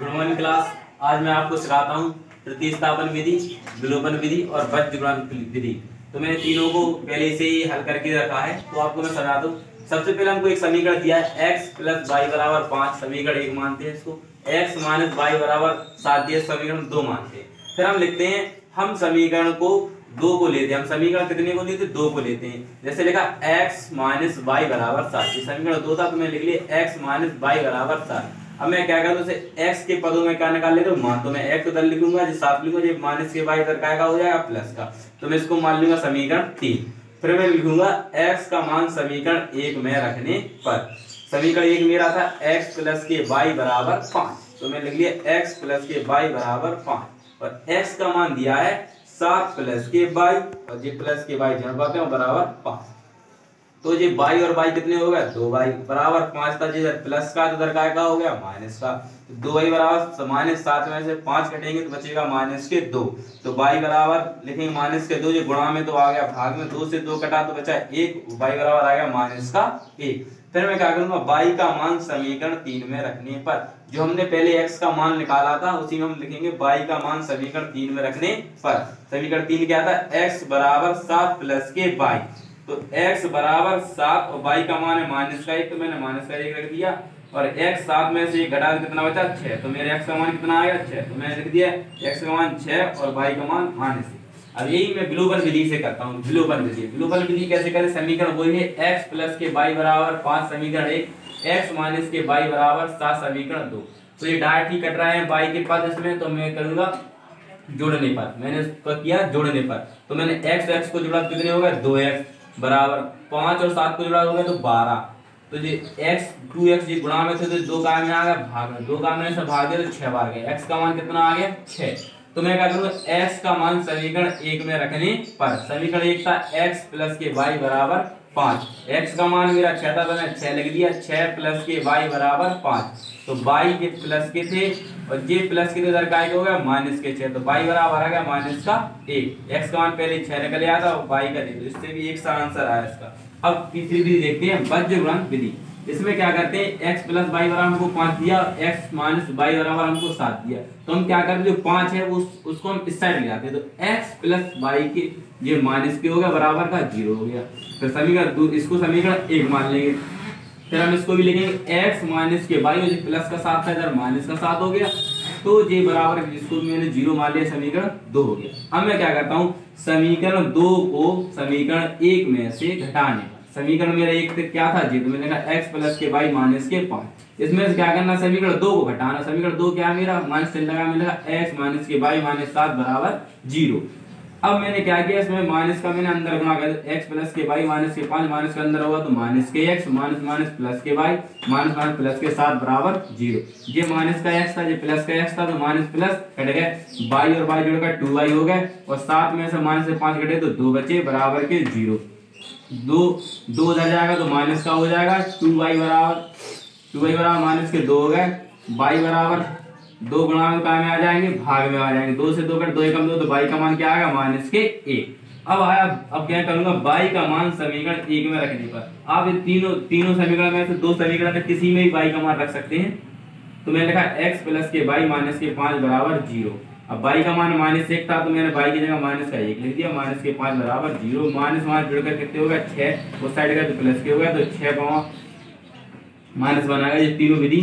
Good morning class. आज मैं आपको सिखाता हूँ प्रतिस्थापन विधि, विलोपन विधि और बज्रगुणन विधि। तो मैंने तीनों को पहले से ही हल करके रखा है। तो आपको मैं समझा दूँ। सबसे पहले हमको एक समीकरण दिया है। X प्लस वाई बराबर पाँच, समीकरण एक मानते हैं इसको। X माइनस वाई बराबर सात दिया समीकरण दो मानते हैं। फिर हम लिखते हैं, हम समीकरण को दो को लेते हैं। हम समीकरण कितने को लेते हैं? दो को लेते हैं। जैसे लिखा, x माइनस वाई बराबर सात। समीकरण दो था तो मैं लिख लिया, x माइनस वाई बराबर सात। अब मैं क्या करूँ, उसे x के पदों में क्या निकाल लेता हूँ। मान तो मैं x उधर लिखूँगा जो सात लिखूँगा जो माइनस के वाई इधर का हो जाएगा, प्लस का। तो मैं इसको मान लूँगा समीकरण तीन। फिर मैं लिखूँगा x का मान समीकरण एक में रखने पर। समीकरण एक मेरा था, x प्लस के y बराबर पाँच। तो मैं लिख लिया x प्लस के y बराबर पाँच। और x का मान दिया है सात प्लस के y, और ये प्लस के y जहाँ है बराबर पाँच। तो ये बाई और बाई कितने हो गए? दो बाई बराबर पाँच था जी प्लस का तो इधर का हो गया माइनस का। तो दो बाई बराबर माइनस सात में से पाँच कटेंगे तो बचेगा माइनस के दो। तो बाई बराबर लिखेंगे माइनस के दो जो गुणा में तो आ गया, भाग में दो से दो कटा तो बचा एक, बाई बराबर आ गया माइनस का एक। फिर मैं क्या करूँगा? बाई का मान समीकरण तीन में रखने पर, जो हमने पहले एक्स का मान निकाला था, उसी में हम लिखेंगे बाई का मान समीकरण तीन में रखने पर। समीकरण तीन क्या था? एक्स बराबर सात प्लस के बाई। तो x बराबर सात और y का मान है माइनस का एक तो मैंने माइनस का एक रख दिया। और x सात में से घटा कितना बचा? छह। तो मेरे x का मान कितना आएगा छह। तो मैंने लिख दिया x का मान छह और y का मान माइनस अब यही मैं विलोपन विधि से करता हूँ। विलोपन विधि। विलोपन विधि कैसे करें? समीकरण वही है। x प्लस के y बराबर पाँच समीकरण एक, x माइनस के y बराबर सात समीकरण दो। तो ये डायरेक्ट ही कट रहा है y के पद इसमें तो मैं करूँगा? जोड़ने पर। मैंने किया जोड़ने पर। तो मैंने x x को जोड़ा कितने हो गए दो एक्स बराबर। पाँच और सात को जुड़ा दोगे तो बारह। तो ये एक्स टू एक्स ये गुणा में थे तो दो काम में आ गया, भाग में। दो काम में से भाग गया तो छह बार गया। एक्स का मान कितना आ गया? छह। तो मैं क्या करूँगा? एक्स का मान समीकरण एक में रखने पर समीकरण एक था x प्लस के वाई बराबर पाँच। X का मान मेरा छह था तो मैं छह लिख दिया, छह प्लस के y बराबर पाँच। तो y के प्लस के थे, और जे प्लस के इधर का हो गया माइनस के छह। तो y बराबर आ गया माइनस का एक। एक्स का मान पहले छह निकल आया था, और का का तो इससे भी एक सा आंसर आया इसका। अब तीसरी विधि देखते हैं वज्र गुणन विधि। इसमें क्या करते हैं? X प्लस वाई बराबर हमको पाँच दिया, x माइनस वाई बराबर हमको सात दिया। तो हम क्या करते जो पाँच है, उस, उसको हम इस साइड ले जाते हैं। तो x प्लस वाई के ये माइनस के हो गया, बराबर का ज़ीरो हो गया। तो समीकरण इसको समीकरण एक मान लेंगे। फिर हम इसको भी लिखेंगे एक्स माइनस के वाई प्लस का सात था इधर माइनस का सात हो गया तो ये बराबर जिसको मैंने ज़ीरो मान लिया, समीकरण दो हो गया। अब मैं क्या करता हूँ? समीकरण दो को समीकरण एक में से घटाने समीकरण मेरा एक से क्या था? जी तो मैंने कहा x प्लस के वाई माइनस के पाँच। इसमें से क्या करना? समीकरण दो को घटाना। समीकरण दो क्या मेरा? माइनस चिन्ह लगा मिलेगा। x माइनस के वाई माइनस सात बराबर ज़ीरो। अब मैंने क्या किया? इसमें माइनस का मैंने अंदर गुणा कर x प्लस के वाई माइनस के पाँच। माइनस के अंदर होगा तो माइनस के x माइनस माइनस प्लस के वाई माइनस माइनस प्लस के सात बराबर ज़ीरो। ये माइनस का एक्स था, ये प्लस का x था तो माइनस प्लस कट गए वाई और वाई जुड़कर टू वाई हो गए। और सात में से माइनस से पाँच कटे तो दो बचे बराबर के ज़ीरो। दो दो उधर जाएगा तो माइनस का हो जाएगा। टू वाई बराबर टू वाई बराबर माइनस के दो हो गए। वाई बराबर दो गुणा में में आ जाएँगे? भाग में आ जाएँगे। दो से दो कर दो एकम दो तो बाई का मान क्या आएगा? माइनस के एक। अब आया, अब क्या करूँगा? बाई का मान समीकरण एक में रखने पर। आप ये तीनों तीनों समीकरण में से दो समीकरण में किसी में भी बाई का मान रख सकते हैं। तो मैंने लिखा एक्स प्लस के बाई माइनस के पाँच बराबर ज़ीरो अब बाई का मान माइनस एक था तो मैंने बाई की जगह माइनस का एक लिख दिया। माइनस के पाँच बराबर ज़ीरो। माइनस वहाँ जुड़कर कितने होगा छह। उस साइड का तो प्लस के हो गया तो छह पाँव माइनस बनाएगा ये तीनों विधि।